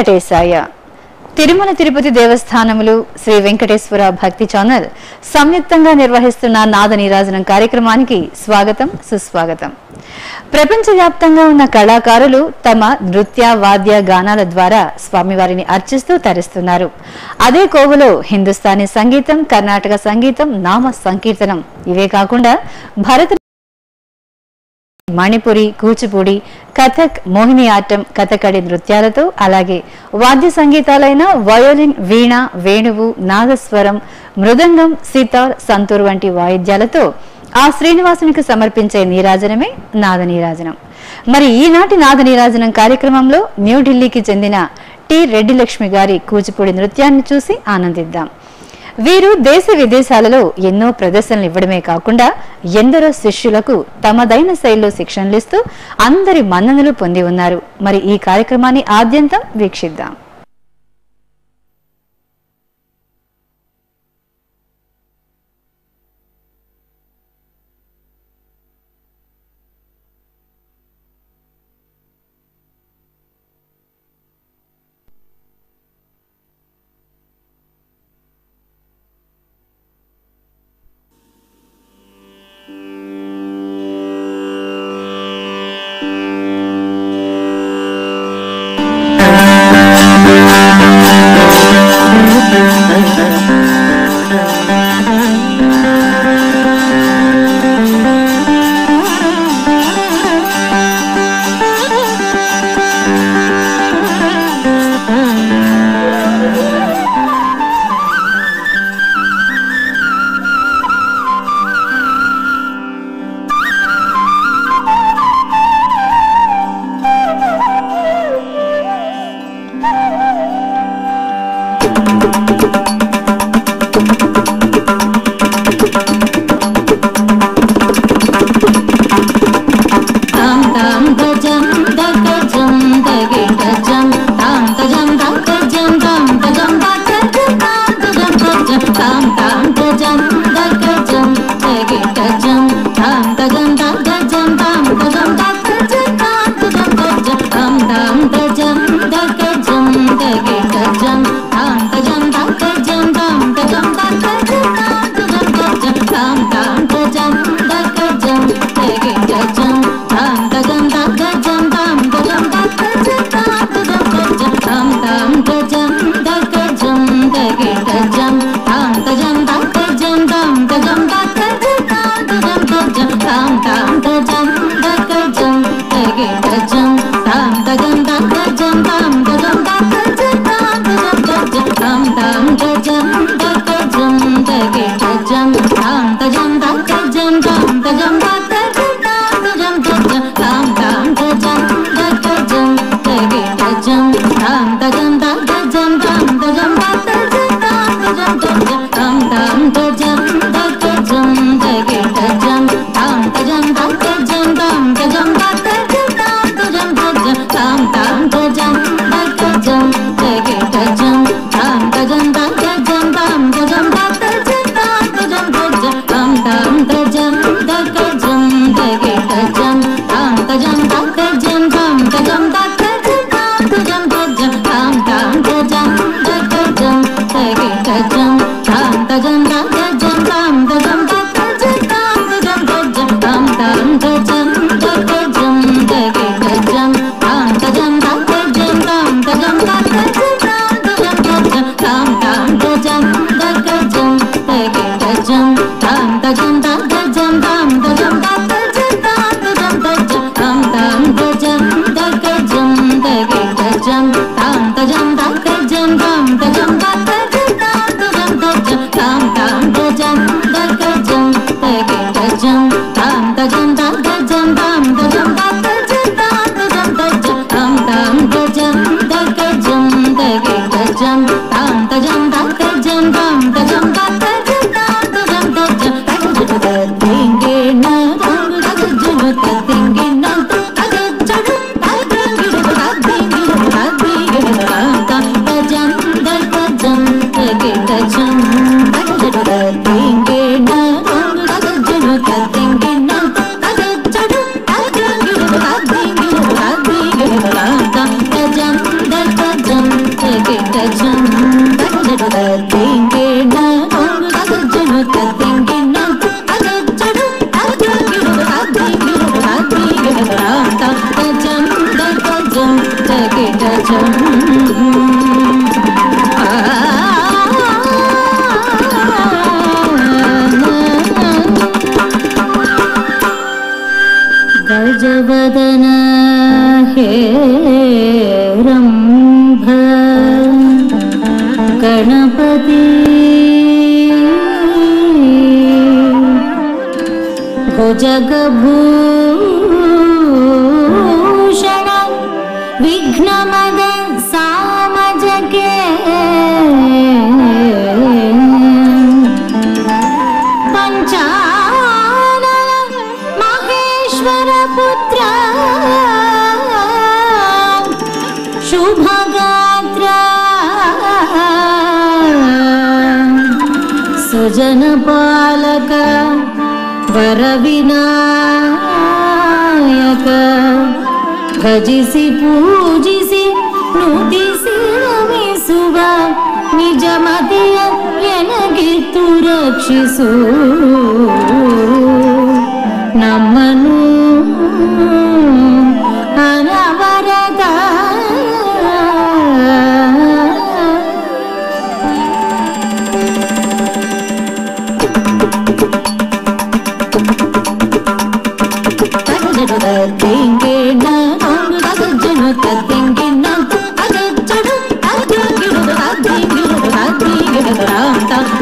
వెంకటేశాయ. తిరుమల తిరుపతి దేవస్థానములు శ్రీ వెంకటేశ్వర భక్తి ఛానల్ సంయుక్తంగా నిర్వహిస్తున్న నాద నీరాజనం కార్యక్రమానికి స్వాగతం సుస్వాగతం. ప్రపంచవ్యాప్తంగా ఉన్న కళాకారులు తమ నృత్య వాద్య గానాల ద్వారా స్వామివారిని అర్చిస్తూ తరిస్తున్నారు. అదే కోవలో హిందుస్థానీ సంగీతం కర్ణాటక సంగీతం నామ సంకీర్తనం. ఇవే కాకుండా భరత మణిపురి కూచిపూడి కథక్ మోహిని ఆటం కథకడి నృత్యాలతో అలాగే వాద్య సంగీతాలైన వయోలిన్ వీణ వేణువు నాగస్వరం మృదంగం సీతార్ సంతూర్ వంటి వాయిద్యాలతో ఆ శ్రీనివాసునికి సమర్పించే నీరాజనమే నాద నీరాజనం మరి ఈనాటి నాద నీరాజనం కార్యక్రమంలో న్యూఢిల్లీకి చెందిన టి రెడ్డి లక్ష్మి గారి కూచిపూడి నృత్యాన్ని చూసి ఆనందిద్దాం. వీరు దేశ విదేశాలలో ఎన్నో ప్రదర్శనలు ఇవ్వడమే కాకుండా ఎందరో శిష్యులకు తమదైన శైలిలో శిక్షణలిస్తూ అందరి మన్ననలు పొంది ఉన్నారు. మరి ఈ కార్యక్రమాన్ని ఆద్యంతం వీక్షిద్దాం.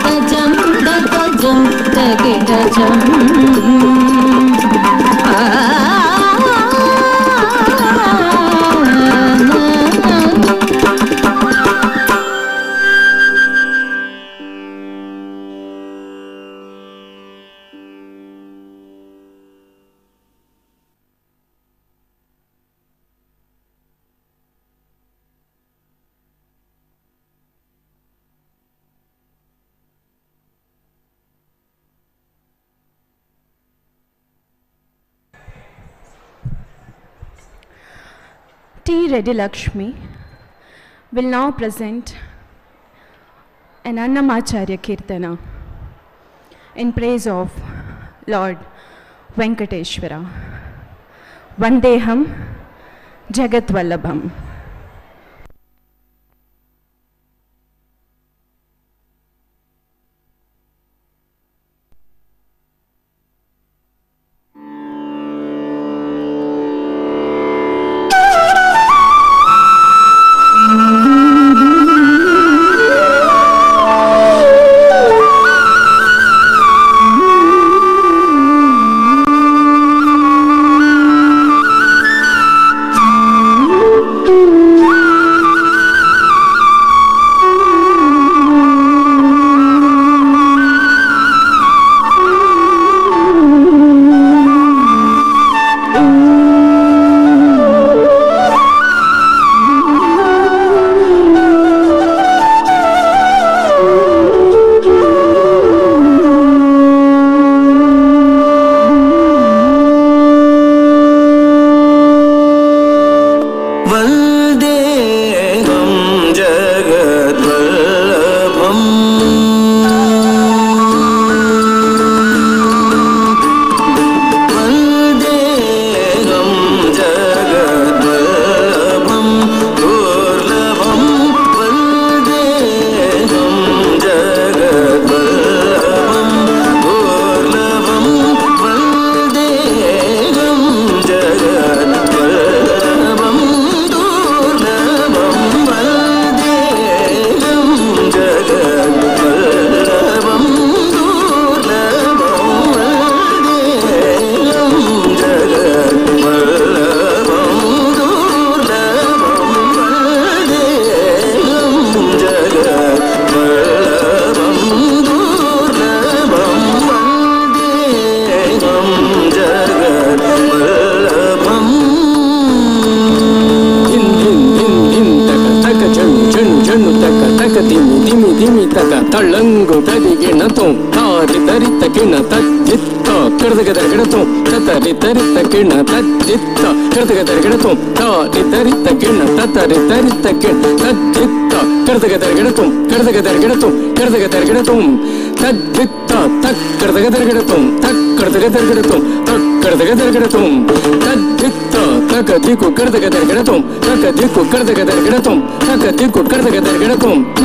गजं गजं गजं Reddy Lakshmi will now present an Annamacharya Kirtana in praise of Lord Venkateshwara. Vandeham Jagat Vallabham.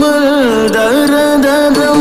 Murder, murder, murder.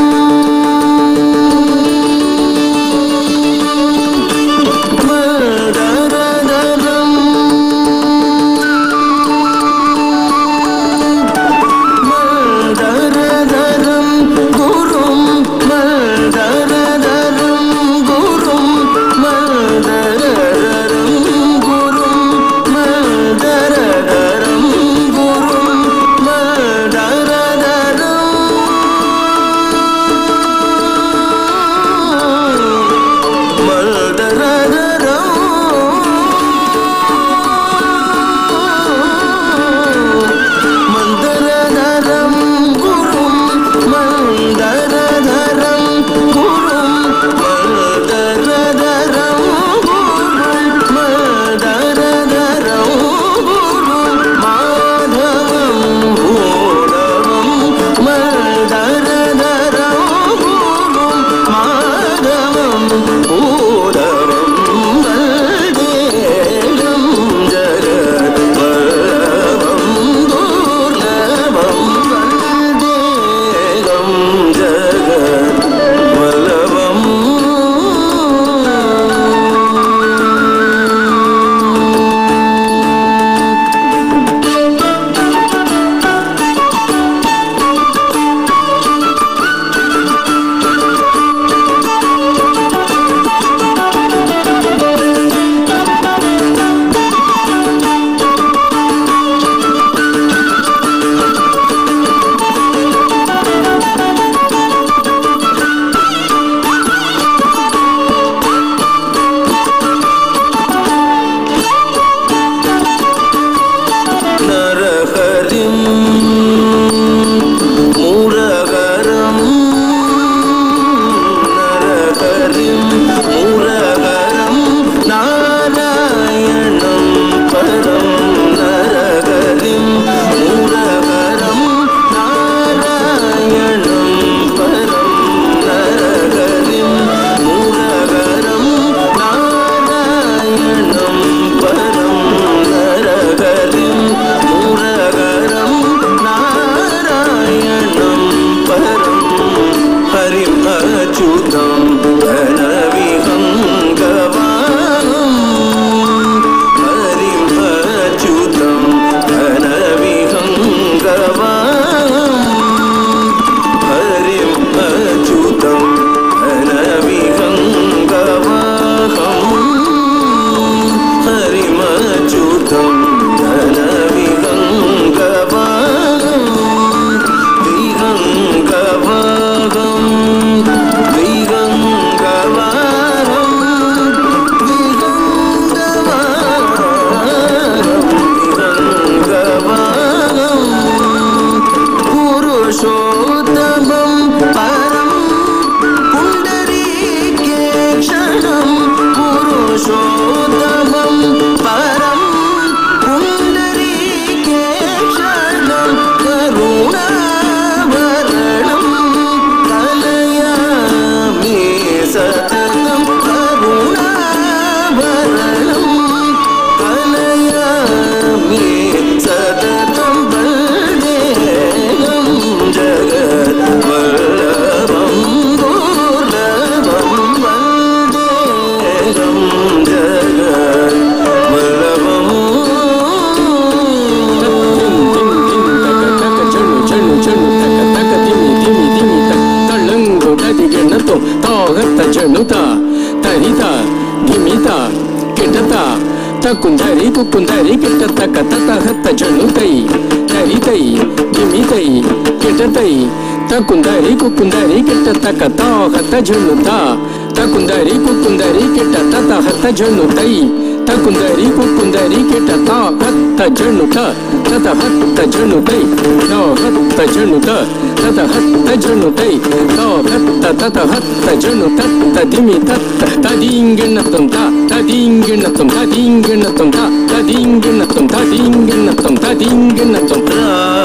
ったじゅぬたたたはったじゅぬたいたおかったたたはったじゅぬたったてみたったたディングなとんたたディングなとんたディングなとんたたディングなとんたディングなとんたディングなとんた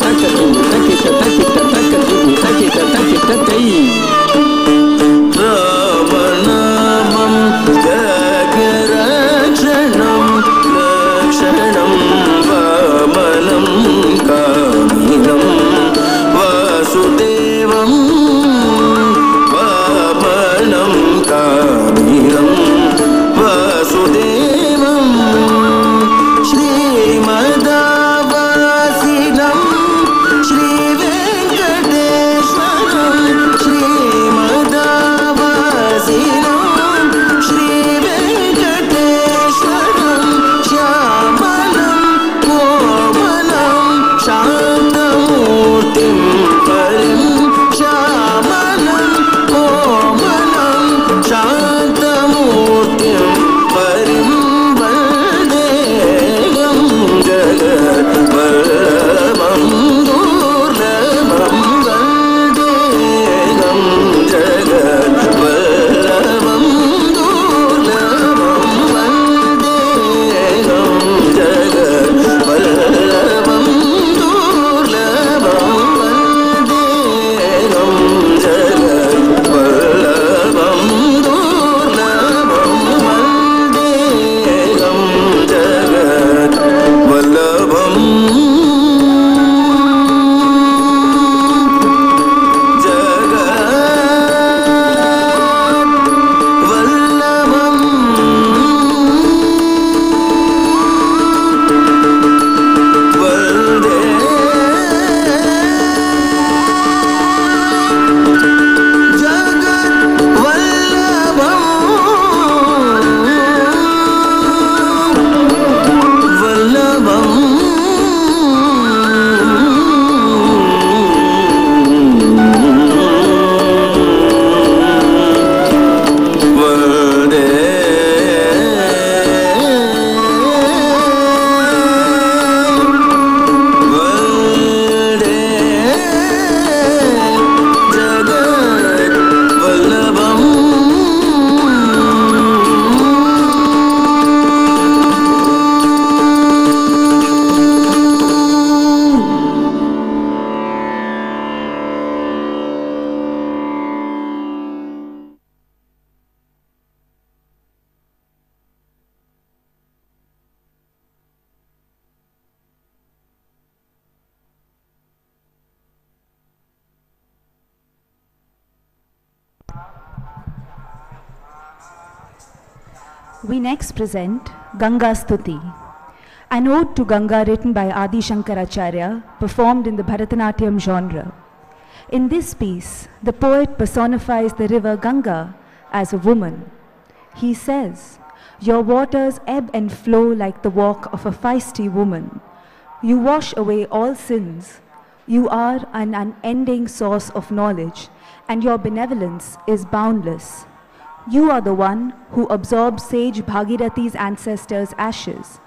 三口鼎，三口鼎，三口鼎，三口鼎，三口鼎，三口鼎。Ganga Stuti, an ode to Ganga written by Adi Shankaracharya, performed in the Bharatanatyam genre. In this piece, the poet personifies the river Ganga as a woman. He says, Your waters ebb and flow like the walk of a feisty woman. You wash away all sins. You are an unending source of knowledge, and your benevolence is boundless. You are the one who absorbed sage Bhagirath's ancestors' ashes.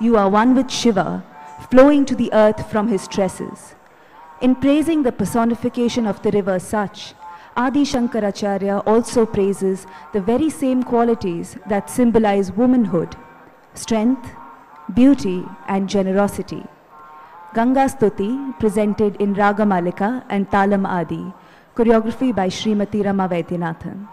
You are one with Shiva, flowing to the earth from his tresses. In praising the personification of the river Sach, Adi Shankaracharya also praises the very same qualities that symbolize womanhood strength, beauty, and generosity. Ganga Stuti, presented in Ragamalika and Talam Adi, choreography by Srimati Rama Vaidyanathan.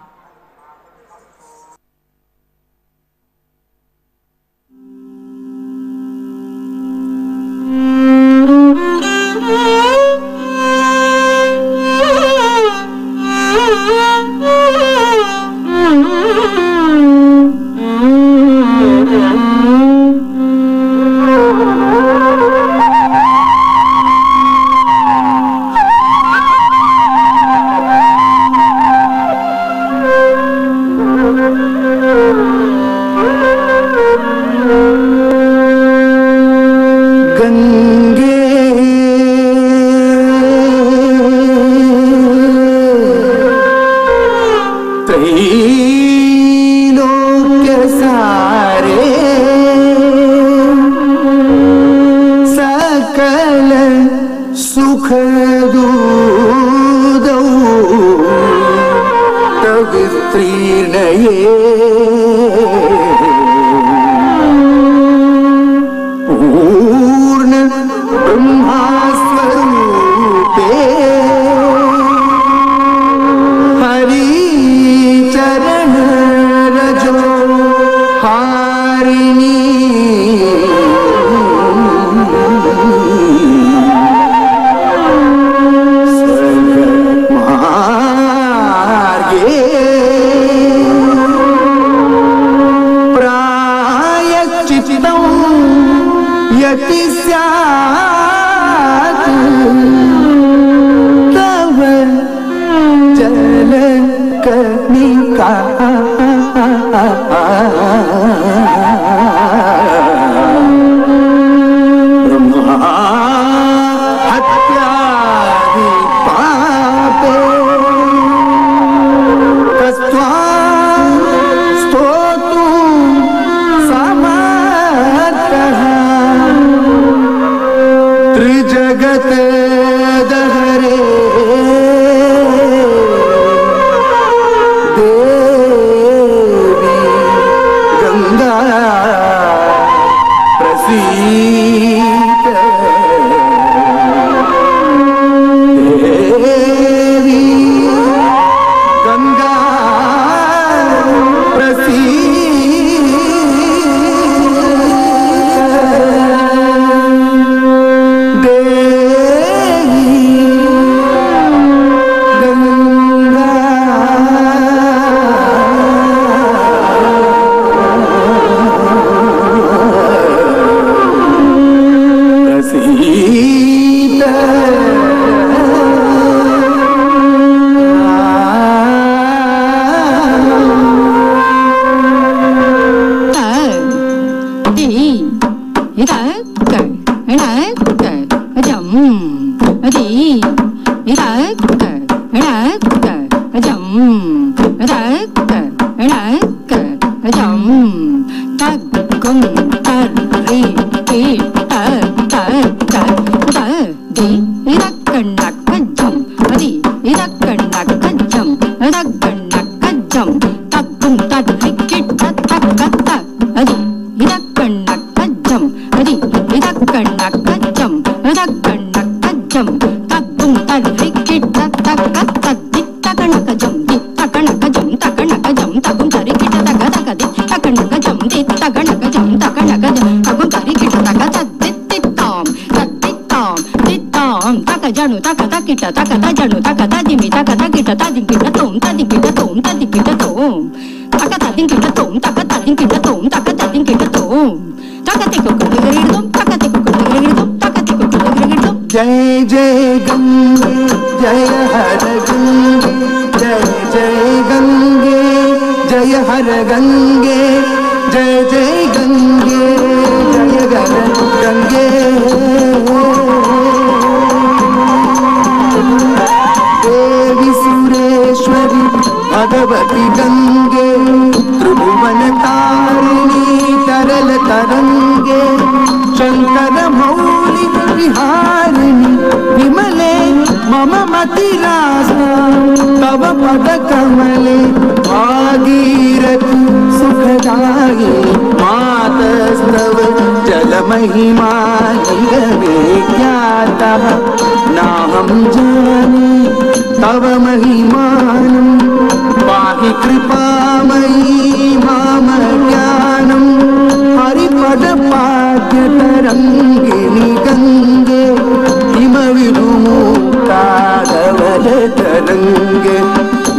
तरंगे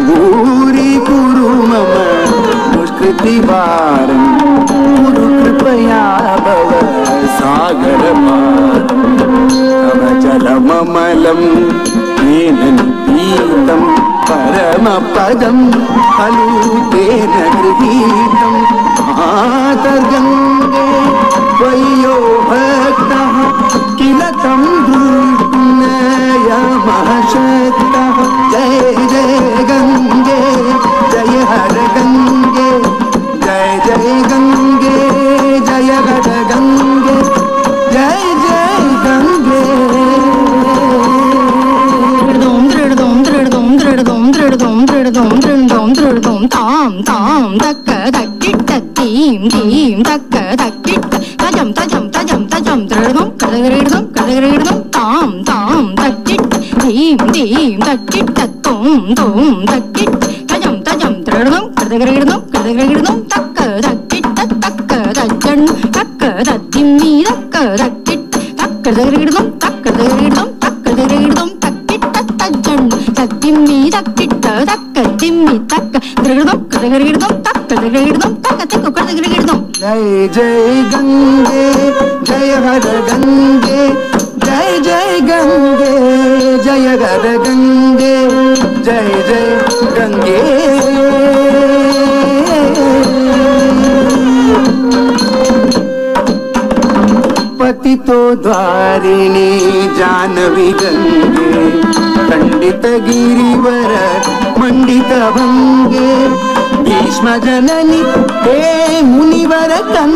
भूरी गुरु मम दुष्कृतिवारं गुरु कृपया भव सागर पार। कम ममलम नीलन सागरमारमचलममलं मेनन् पीतं परमपदं फलूतेन गृहीतं मातर्गङ्गे वयो भक्तः किल तं दृष्णय महशक्तः जय जय गंगे जय हर गङ्गे mm, the जानवि गङ्गे खण्डितगिरिवर मण्डितभङ्गे भीष्मजननि हे मुनिवर मुनिवरतं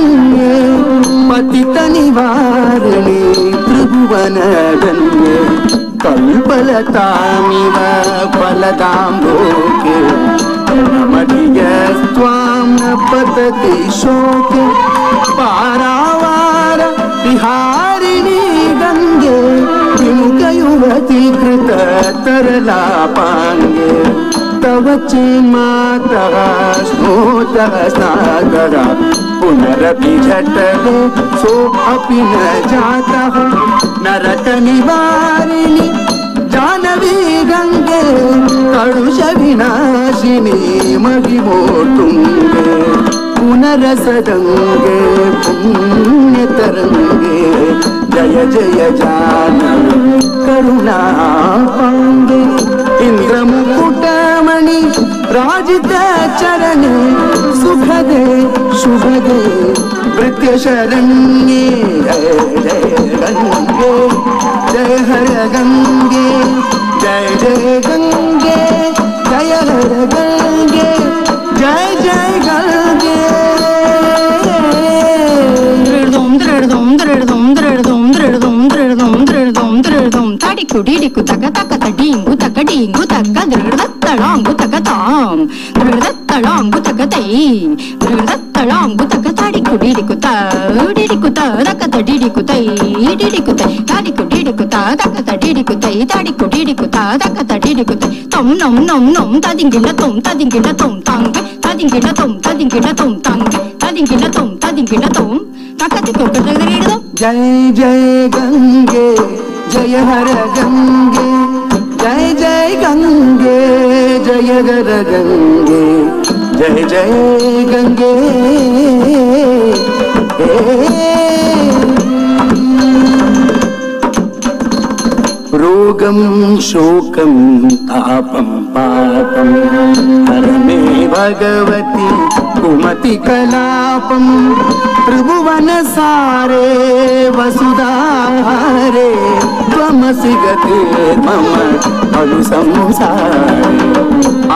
पतितनिवारिणि धृभुवनगङ्गे कलुपलतामिव फलदाम्बोके त्वां न पतति शोके पारावार विहार कृत तरला पाङ्गे तव चिमातः स्मूतः सागरः पुनरपि झटले, सोऽपि न जाता। जातः नरकनिवारिणि, जानवी गङ्गे कलुषविनाशिनि महिमोटुङ्गे पुण्य तरंगे जय जय जा ಶ್ರೀಮದು ನೃತ್ಯ ಶರಂಗೇ ಗಂಗೆ ಜಯ ಹರ ಗಂಗೆ ಜಯ ಜಯ ಗಂಗೆ ಜಯ ಹರ ಗಂಗೆ ಜಯ ಜಯ ಗಂಗೆ தடிக்கு டிடிக்கு தக தக்க தடிங்கு தக்க டீங்கு தக்க திருடத்தளாங்கு தக தாம் திருடத்தளாங்கு தக தை డిడికుత డిడికుత దక్కత డిడికుతై డిడికుతై దాడికు డిడికుత దక్కత డిడికుతై దాడికు డిడికుత దక్కత డిడికుతై తొమ్ నొమ్ నొమ్ నొమ్ తదింగిల తొమ్ తదింగిల తొమ్ తంగి. తదింగిల తొమ్ తదింగిల తొమ్ తంగి. తదింగిల తొమ్ తదింగిల తొమ్ తక్కతి కొట్టదగిరిడు జై జై గంగే జయ హర గంగే. జయ జయ గంగే జయ హర గంగే. ജയ ജയ ഗംഗേ രോഗം ശോകം താപം പാപം ഹരമേ ഭഗവതി കുമതി കലാപം ത്രിഭുവനസാരേ വസുധാരേ त्वमसि मम अनुसंसारे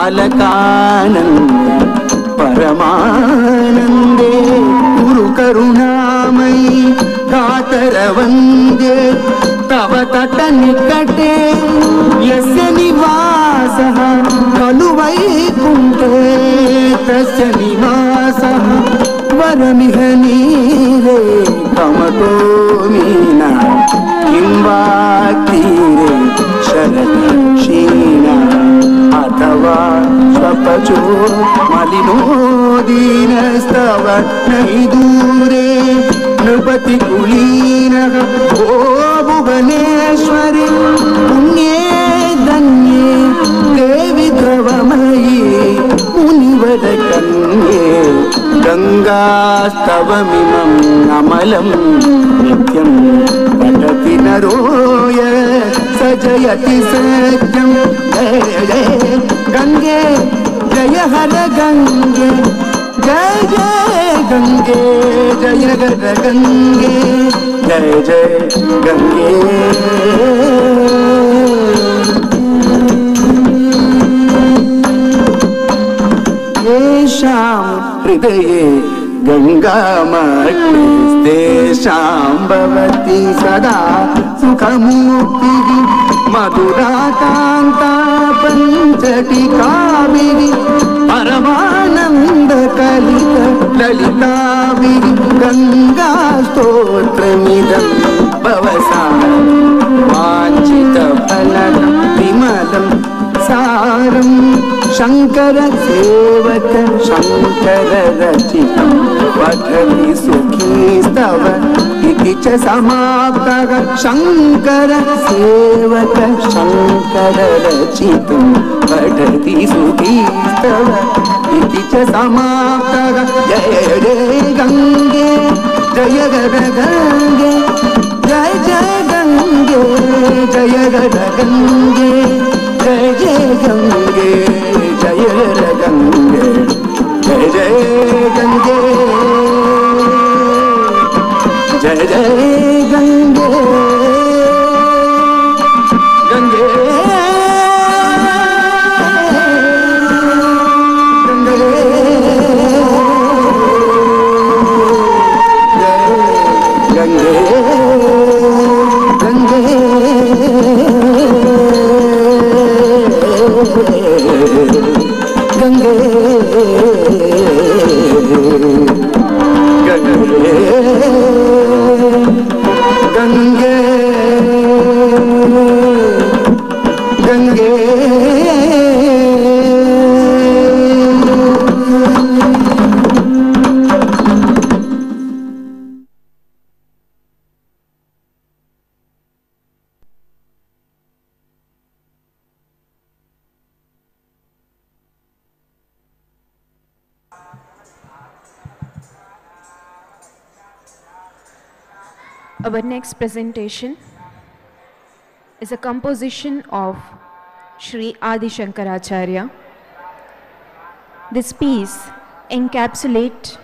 अलकानन्द। பரமானந்தே குரு கருணாமை காத்தர வந்தே தவ தட்ட நிக்கட்டே எஸ் நிவாச கலுவை குண்டே. தஸ்ய நிவாச வரமிக நீரே கமதோ மீனா கிம்பாத்தீரே ಅಥವಾ ಸ್ವಪಚೋ ಮಲಿನೋದೀನ ಸ್ತವ ನೈದೂರೇ ನೃಪತಿ ಕುಲೀನ ಓ ಭುವನೇಶ್ವರಿ ಪುಣ್ಯೇ ಧನ್ಯೇ ದೇವಿ ದ್ರವಮಯಿ ಮುನಿವರ ಕನ್ಯೇ ഗംഗാസ്തവമിമം അമലം നിത്യം പടതി നരോയ സജയതി സജ जय जय हर गंगे, जय जय गंगे, जय हर गंगे, जय जय येषां हृदये गङ्गामतेषां भवति सदा सुखमुक्तिः मधुराकान्ता परमानन्दकलित ललिताविरि गङ्गास्तोत्रमिदं भवसा वाञ्छितफलं विमलं सारं शङ्करसेवक शङ्कररचितं पदवि सुखी स्तव पठति सुखीस्तव इति च समाप्तः शङ्करसेवक शङ्कररचितं पठति सुखीस्तव इति च समाप्तः जय जय गङ्गे जय गर गङ्गे जय जय गङ्गे जय गर गङ्गे जय जय गङ्गे जय गर गङ्गे जय जय गङ्गे जय जय next presentation is a composition of Sri Adi Shankaracharya. This piece encapsulates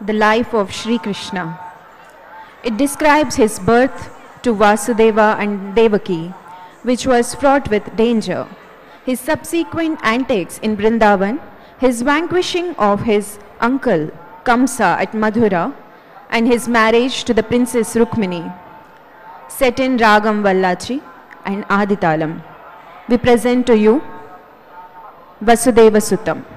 the life of Sri Krishna. It describes his birth to Vasudeva and Devaki, which was fraught with danger, his subsequent antics in Vrindavan, his vanquishing of his uncle Kamsa at Madhura, and his marriage to the princess Rukmini. Set in Ragam Vallachi and Aditalam. We present to you Vasudeva Sutam.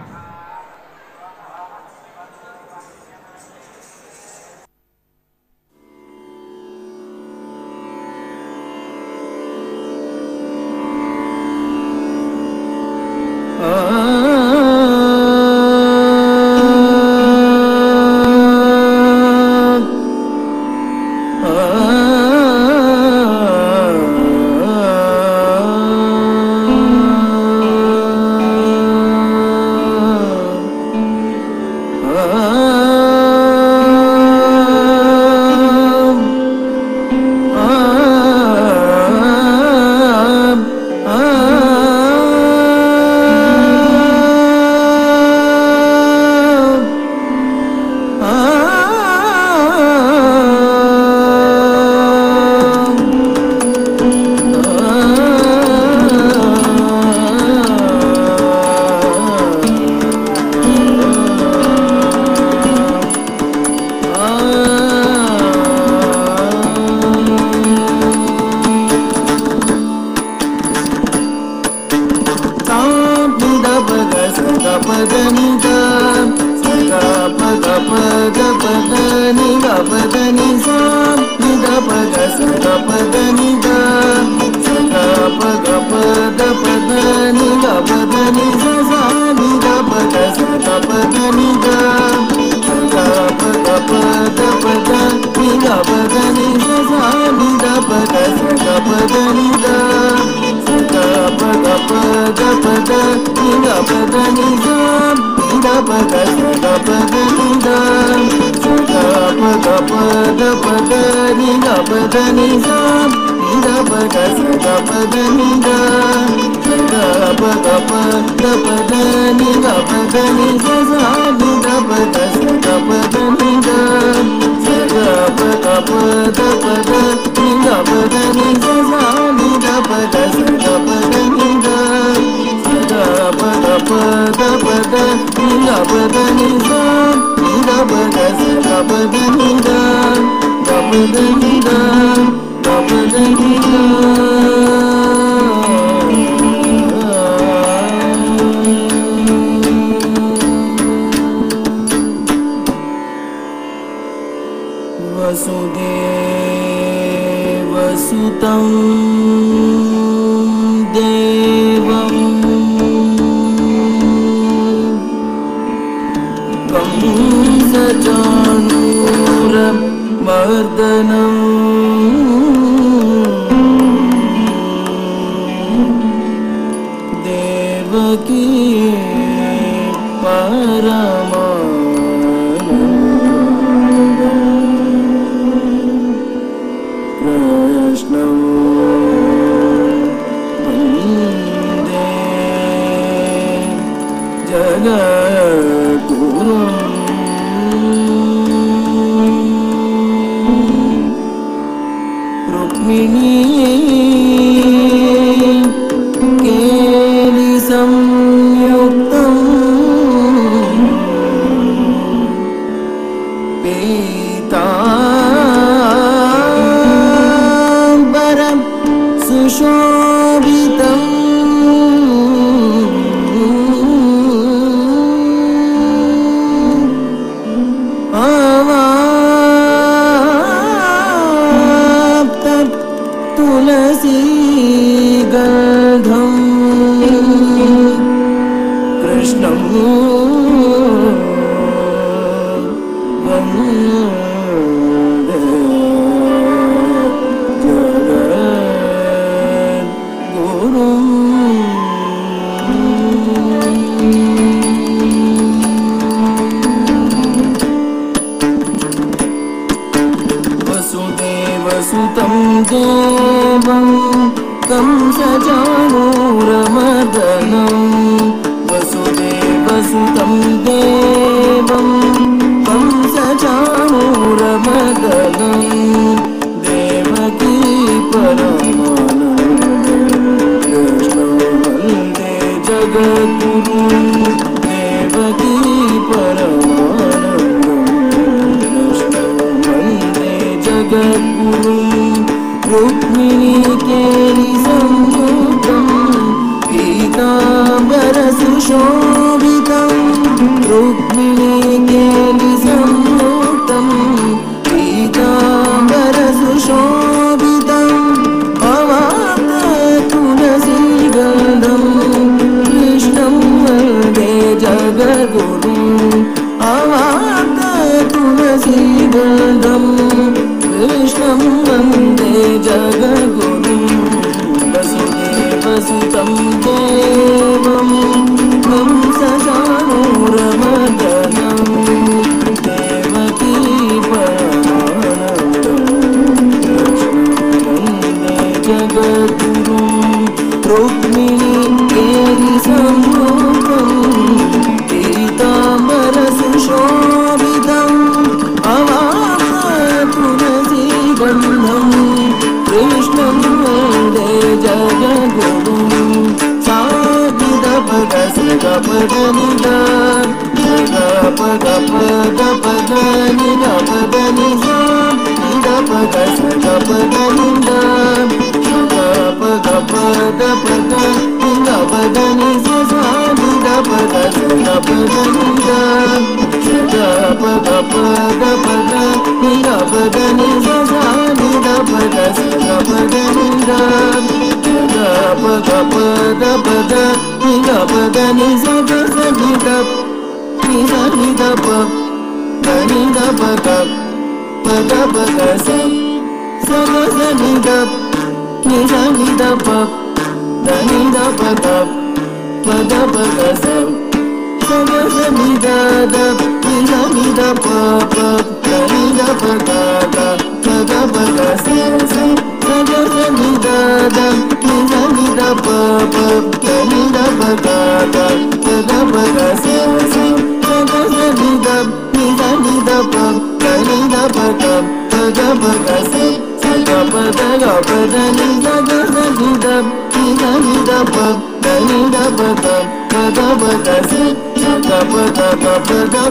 Really?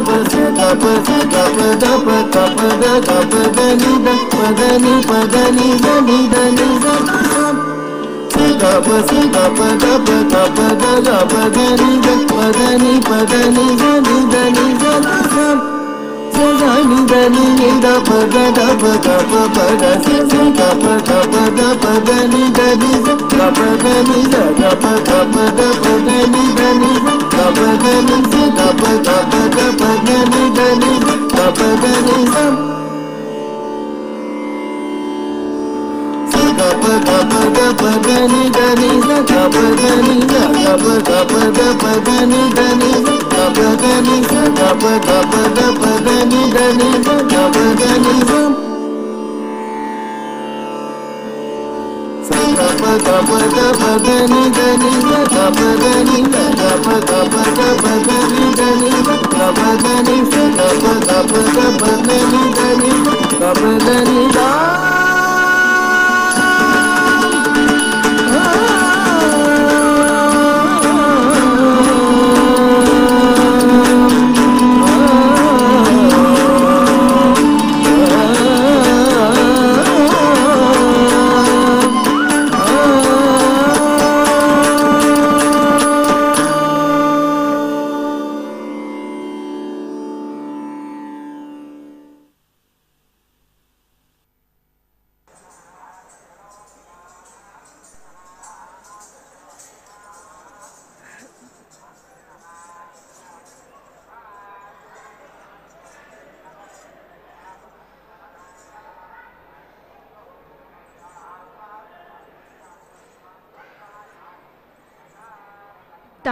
Pa da pa sa da pa నిదని నిద పద దప తప పద సప తప తప దప దని దని తప దని దప తప దప దని దని తప దని దప తప దప దని దని తప దని పదని దని కప దని కప కప ద పదని దని కప దని కప కప ద పదని దని కప దని కప కప ద పదని దని కప దని కప కప ద పదని దని కప దని కప కప ద పదని దని కప దని దా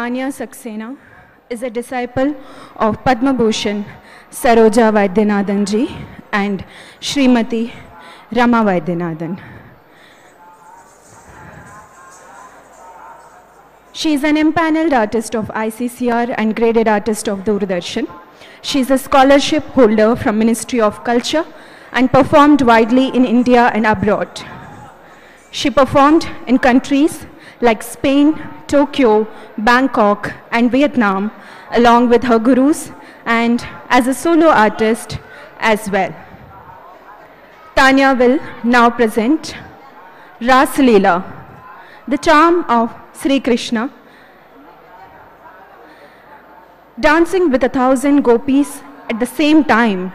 Tanya Saxena is a disciple of Padma Bhushan Saroja Vaidyanathan ji and Srimati Rama Vaidyanathan. She is an empaneled artist of ICCR and graded artist of Doordarshan. She is a scholarship holder from Ministry of Culture and performed widely in India and abroad. She performed in countries like Spain, Tokyo, Bangkok, and Vietnam, along with her gurus and as a solo artist as well. Tanya will now present Ras Leela, the charm of Sri Krishna, dancing with a thousand gopis at the same time.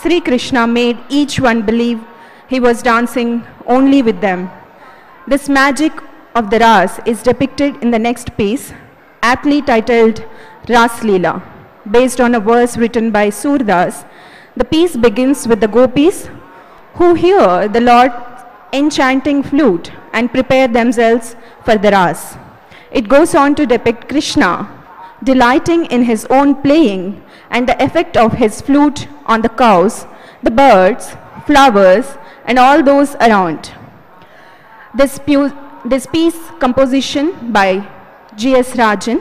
Sri Krishna made each one believe he was dancing only with them. This magic of the Ras is depicted in the next piece, aptly titled Ras Leela, based on a verse written by Surdas. The piece begins with the gopis who hear the Lord enchanting flute and prepare themselves for the Ras. It goes on to depict Krishna delighting in his own playing and the effect of his flute on the cows, the birds, flowers, and all those around. This, this piece composition by G.S. Rajan,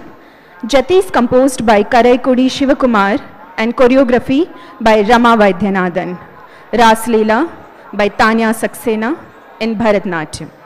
Jati is composed by Karai Kodi Shivakumar and choreography by Rama Vaidyanathan. Ras Leela by Tanya Saxena in Bharatnatyam.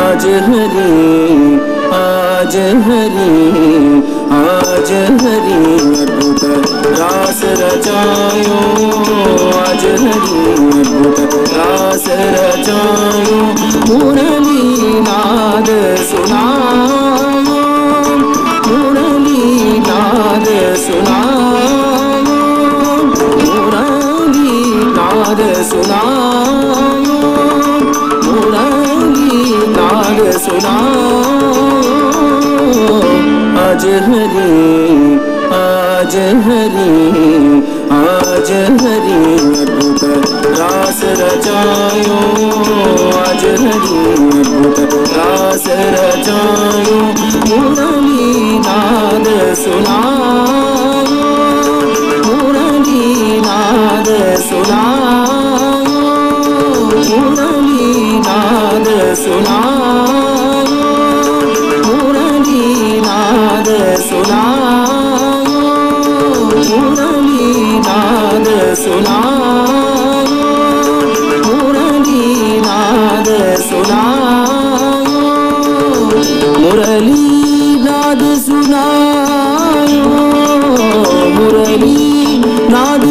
आज हरी आज हरी आज हरी रास रचायो। आज हरी मुरली नाद सुनायो आज हरी आज हरी आज हरी, अद्भुत रास रचायो। आज हरी, अद्भुत रास रचायो। मुरली नाद सुनायो। मुरली नाद सुनायो। मुरली नाद सुनायो। சுனாயோ முரளிநாத சுனாயோ முரளிநாத சுனாயோ முரளிநாத சுனாயோ முரளிநாத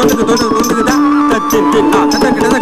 దొండకు దొండకు దొండకు దా తచ్చింటి నా తటక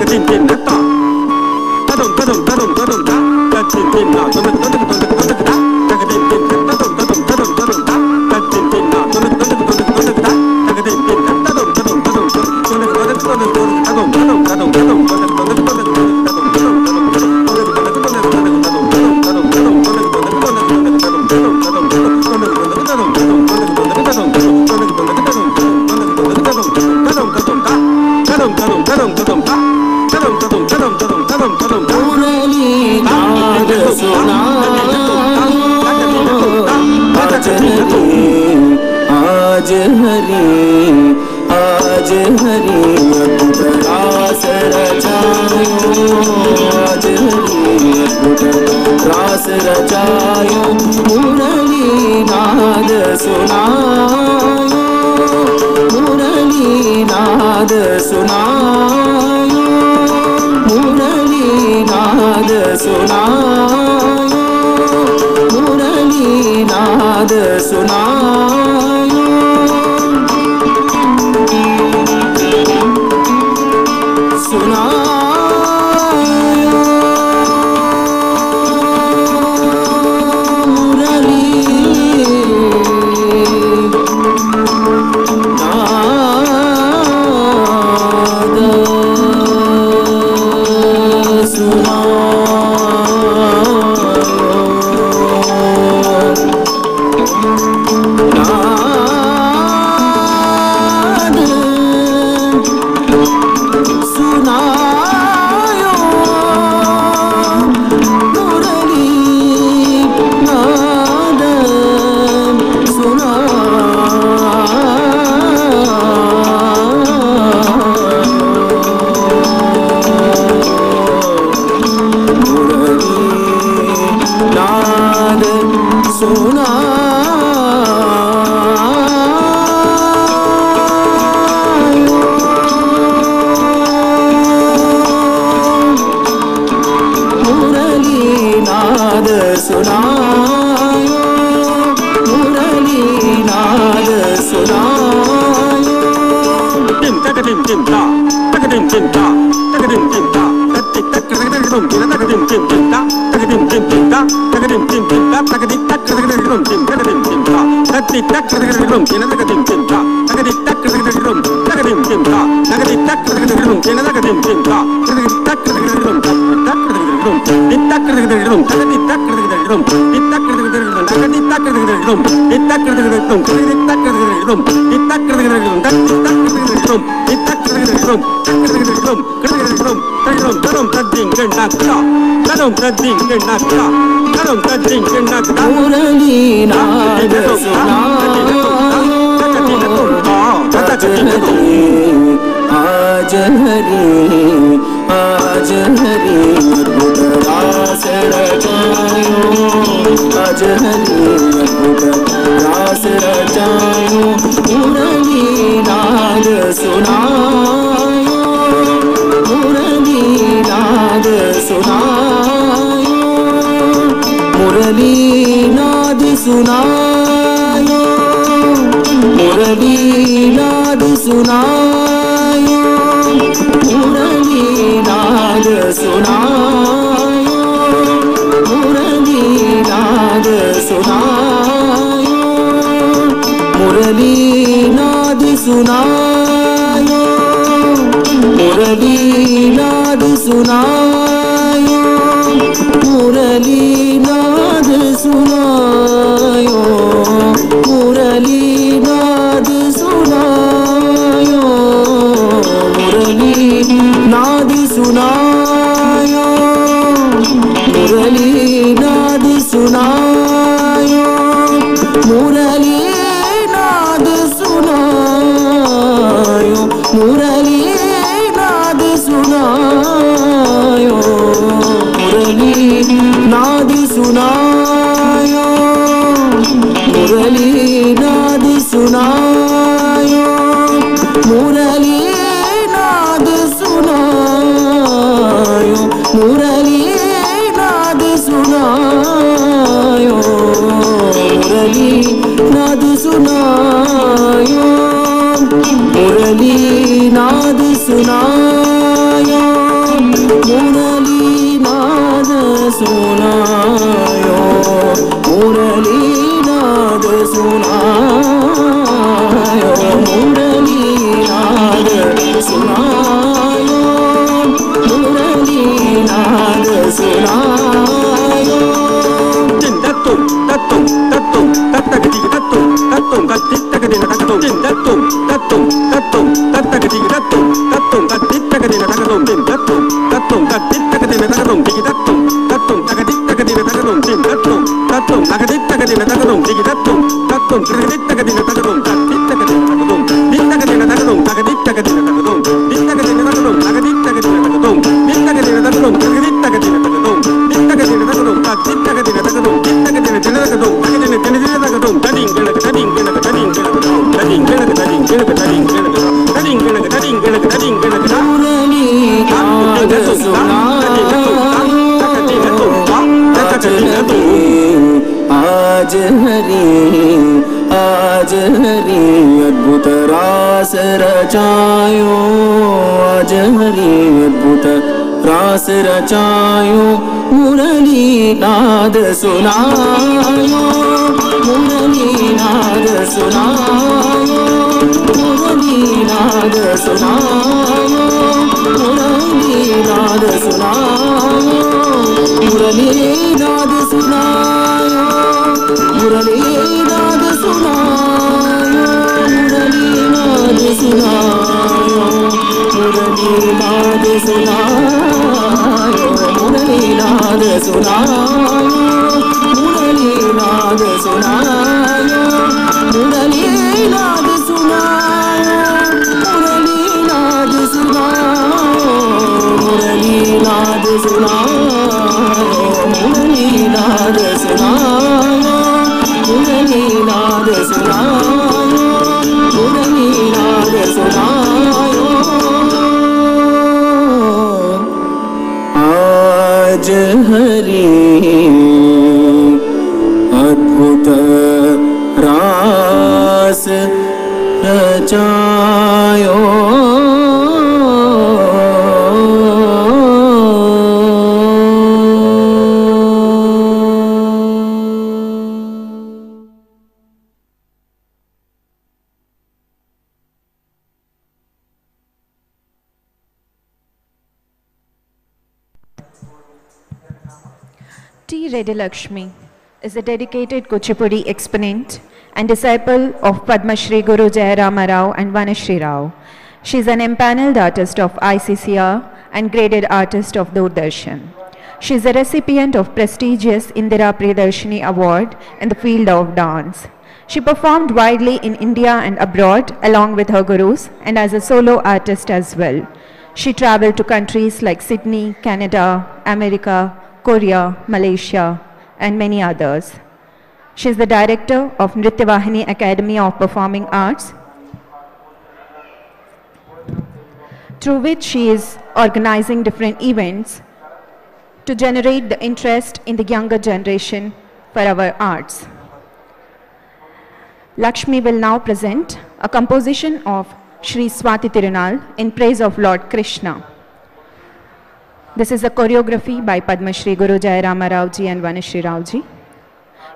கிடதிரும் கிடதிரும் கின்றா தத்தி தக் கிடதிரும் கின்றா நகதி தக் கிடதிரும் கின்றா நகதி தக் கிடதிரும் கின்றா கிடதி தக் கிடதிரும் தக் கிடதிரும் இத்தக் கிடதிரும் கிடதி தக் கிடதிரும் இத்தக் கிடதிரும் நகதி தக் கிடதிரும் இத்தக் கிடதிரும் கிடதி தக் கிடதிரும் இத்தக் கிடதிரும் rum, rum, rum, rum, rum, tadring genna kta, rum tadring genna kta, rum tadring genna kta. Murali naad sunaao, आज हरी आज हरी रास रचायो आज हरी रास रचायो नाद सुनायो मुरली नाद सुनायो मुरली नाद सुनायो मुरली नाद सुनायो मुरली नाद सुनायो मुरली नाद सुनायो मुरली सुनायो मुरली नाद सुनायो मुरली नाद सुनायो मुरली सुनायो मुरलीनाद सुनायो मुरलीनाद सुनायो मुरलीनाद सुनायो तत्तु तत्तु तत्तु तत्तगति तत्तु तत्तु गति तगदिन तत्तु तत्तु तत्तु तत्तु con Carretta Capitatagro रचायो अजहरी पुट रास रचायो मुरली नाद सुनायो मुरली नाद सुनायो मुरली नाद सुनायो मुरली नाद सुनायो मुरली దేశనా మురళీలా దేశనా మురళీలా దేశనా మురళీలా దేశనా మురళీలా దేశనా మురళీలా దేశనా మురళీలా దేశనా మురళీలా దేశనా మురళీలా దేశనా सुनायो मुरलीनाद सुनायो आज हरी T. Reddy Lakshmi is a dedicated Kuchipudi exponent and disciple of Padma Shri Guru Jayarama Rao and Vanashri Rao. She is an empaneled artist of ICCR and graded artist of Doordarshan. She is a recipient of prestigious Indira Priyadarshini Award in the field of dance. She performed widely in India and abroad along with her gurus and as a solo artist as well. She traveled to countries like Sydney, Canada, America, Korea, Malaysia, and many others. She is the director of Nrityavahini Academy of Performing Arts, through which she is organizing different events to generate the interest in the younger generation for our arts. Lakshmi will now present a composition of Sri Swati Tirunal in praise of Lord Krishna. This is a choreography by Padma Shri Guru Jayarama Rao ji and Vanashri Rao ji.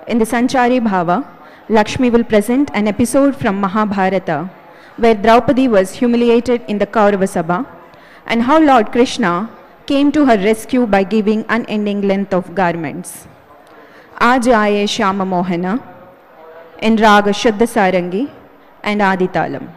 In the Sanchari Bhava, Lakshmi will present an episode from Mahabharata where Draupadi was humiliated in the Kaurava Sabha and how Lord Krishna came to her rescue by giving unending length of garments. Aaj aaye Shyama Mohana in Raga Shuddha Sarangi and Aditalam.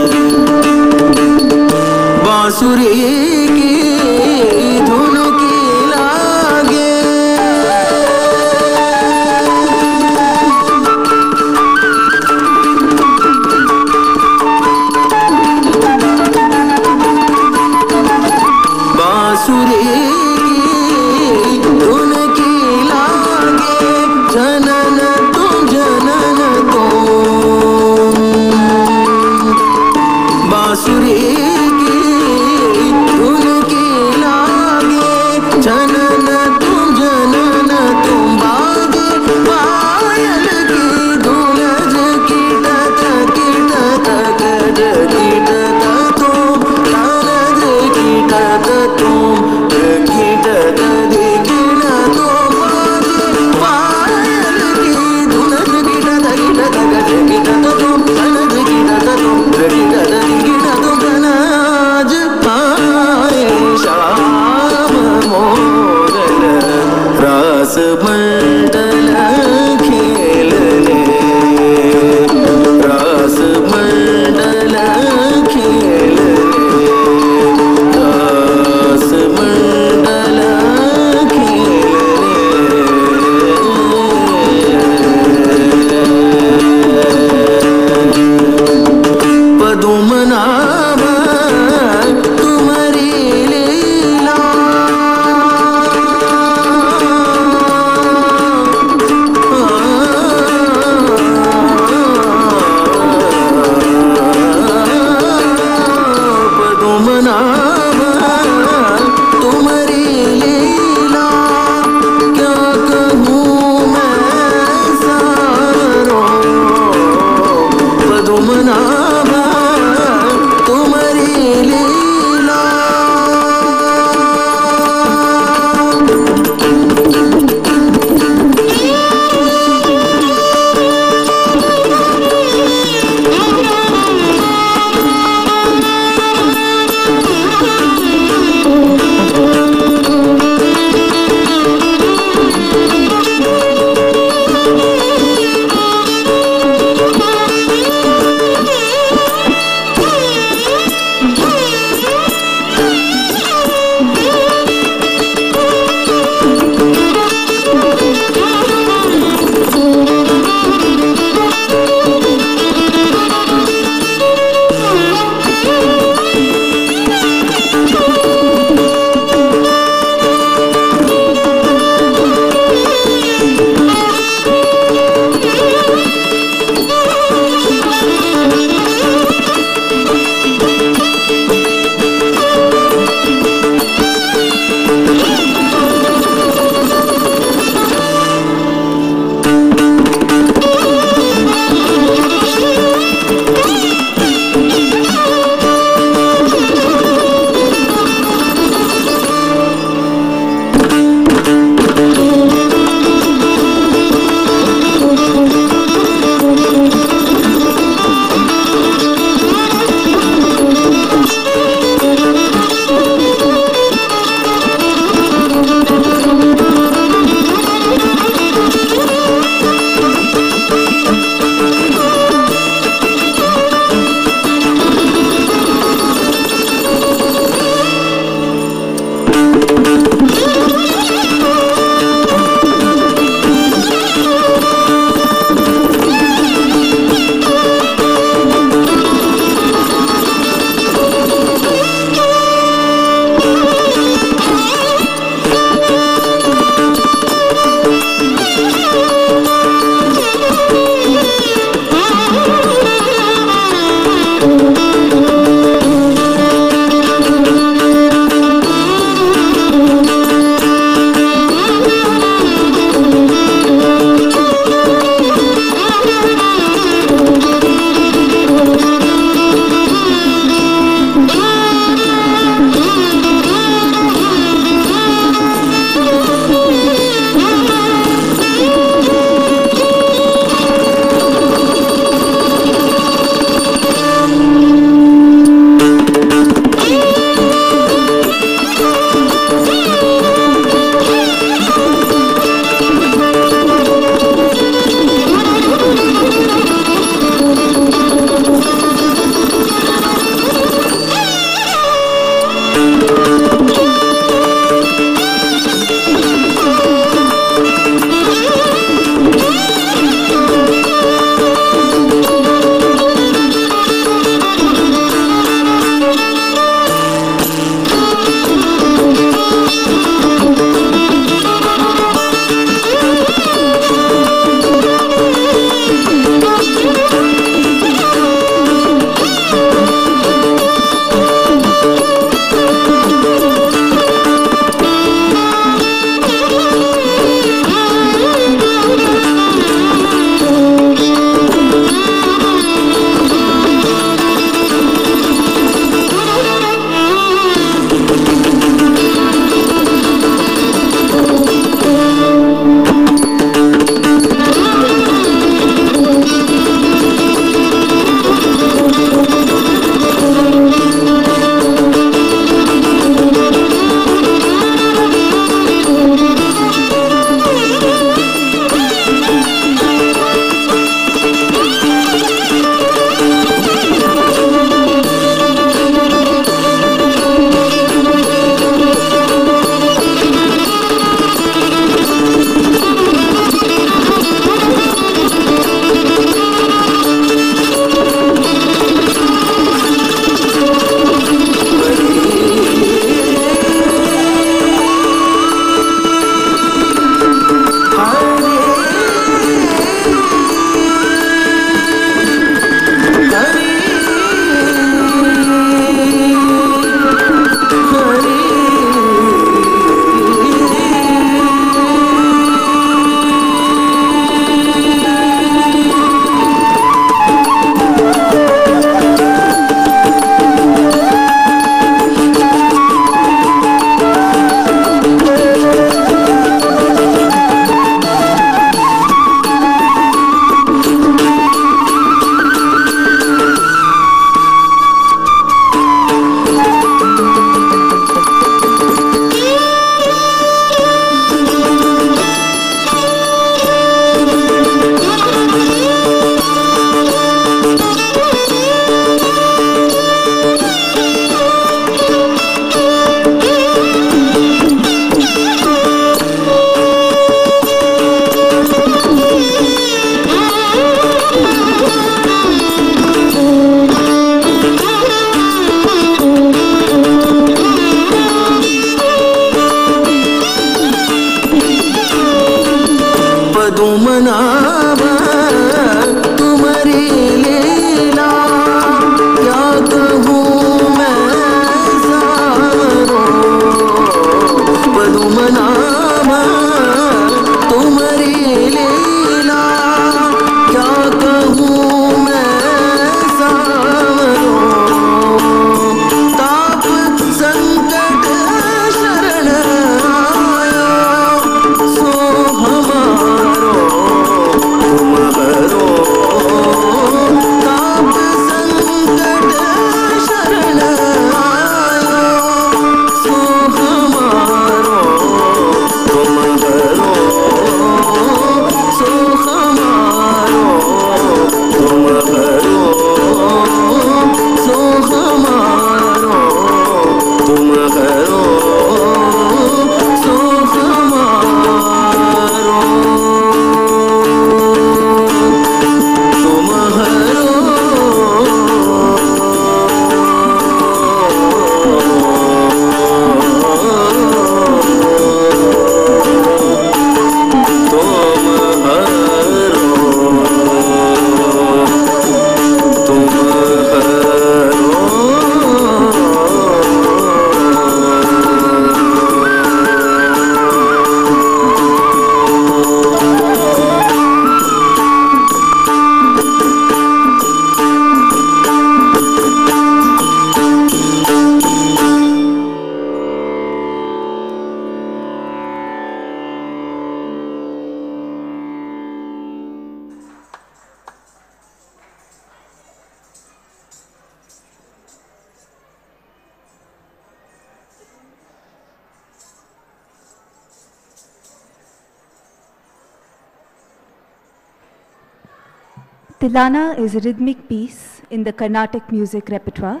Tilana is a rhythmic piece in the Carnatic music repertoire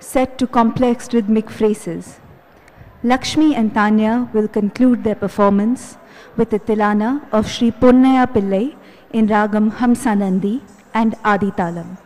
set to complex rhythmic phrases. Lakshmi and Tanya will conclude their performance with a Tilana of Sri Purnaya Pillai in Ragam Hamsanandi and Adi Talam.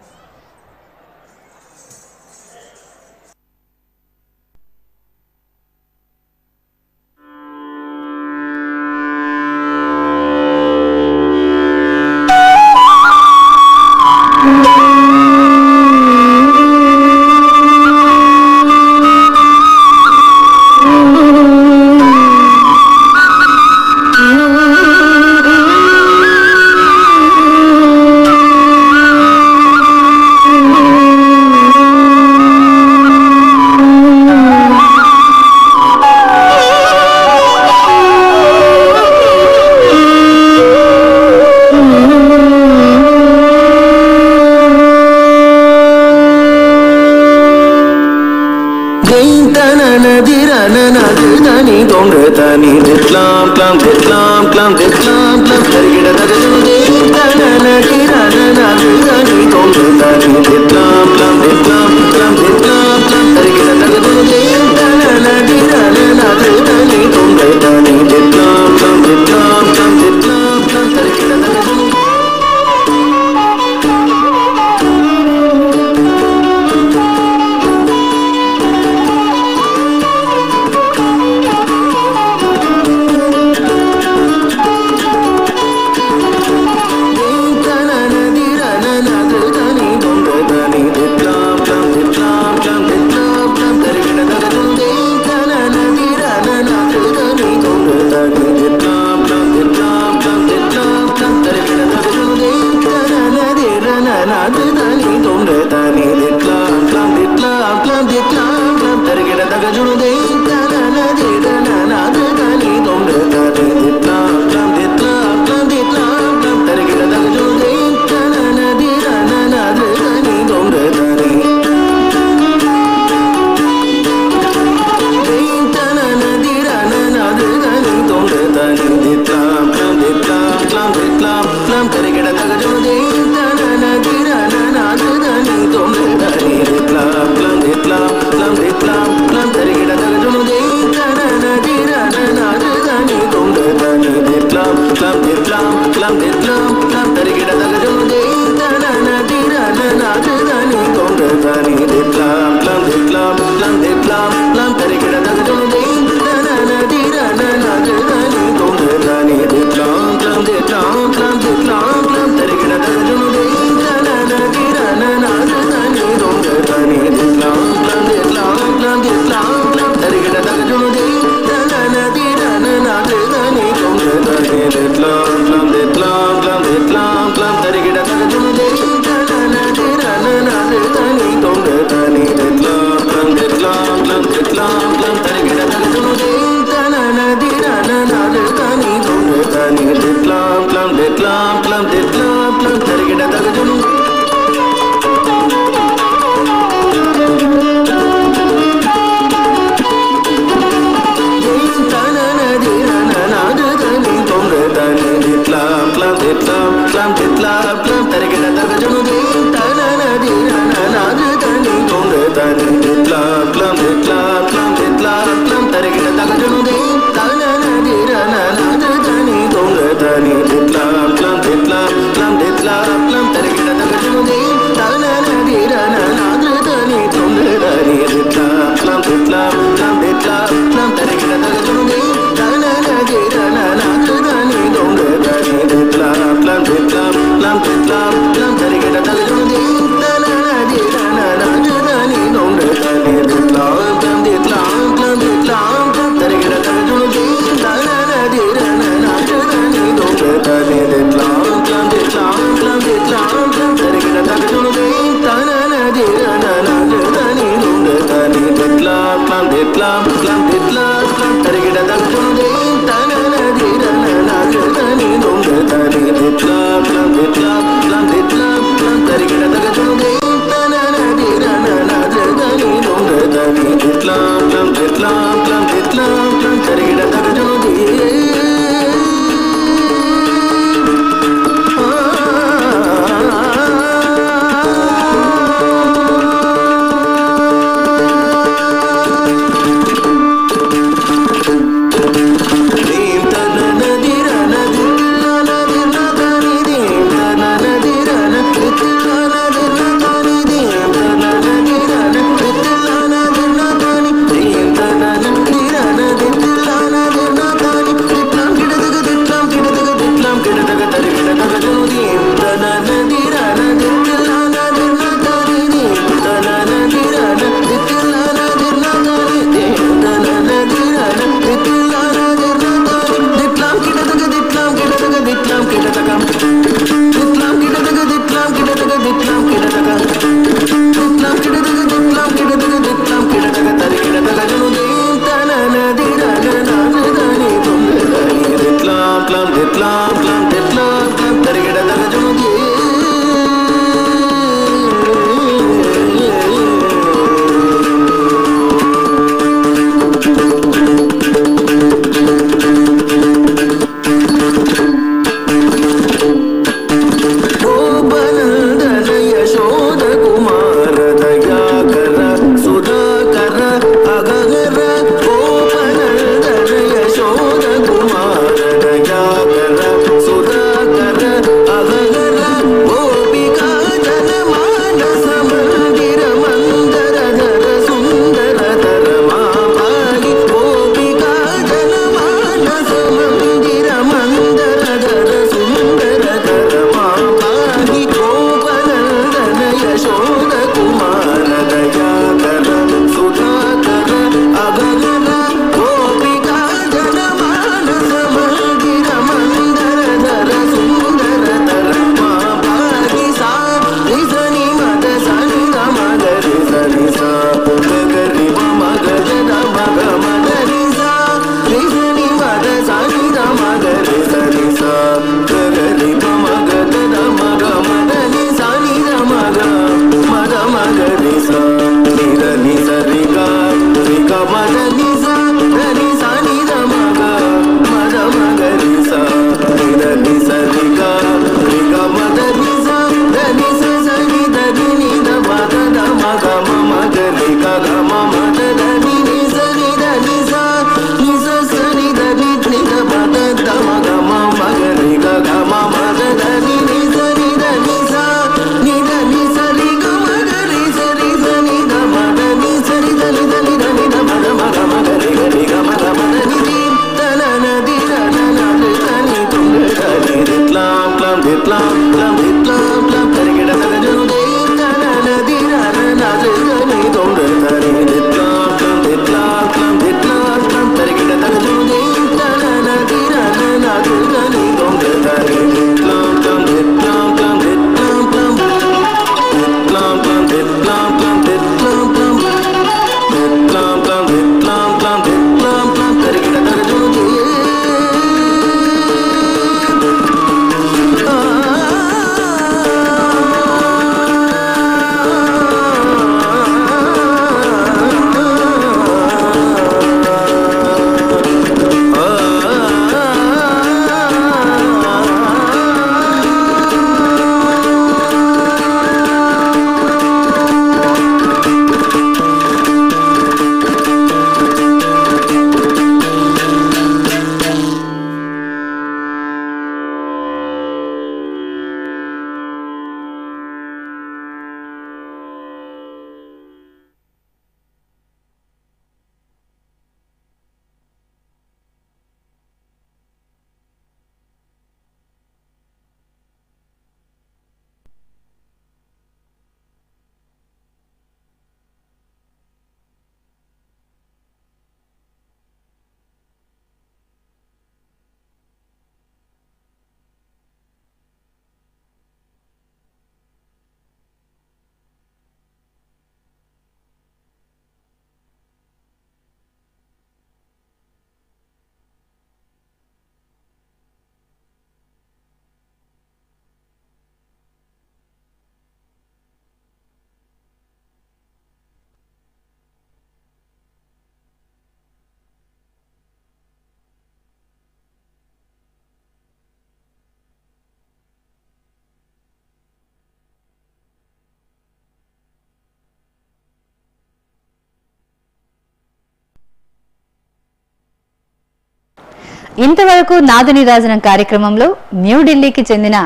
ఇంతవరకు నాదుని రాజనం కార్యక్రమంలో న్యూఢిల్లీకి చెందిన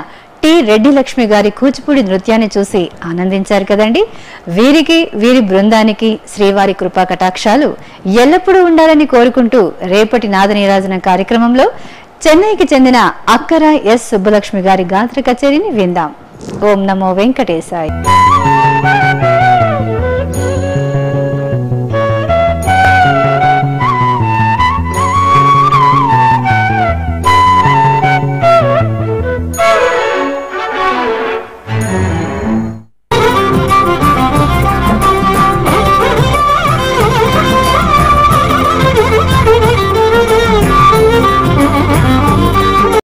T Reddy Lakshmi గారి కూచిపూడి నృత్యాన్ని చూసి ఆనందించారు కదండి. వీరికి వీరి బృందానికి శ్రీవారి కృపా కటాక్షాలు ఎల్లప్పుడూ ఉండాలని కోరుకుంటూ రేపటి నాదని రాజనం కార్యక్రమంలో చెన్నైకి చెందిన అక్కర ఎస్ సుబ్బలక్ష్మి గారి గాత్ర కచేరీని విందాం. ఓం నమో వెంకటేశాయ్.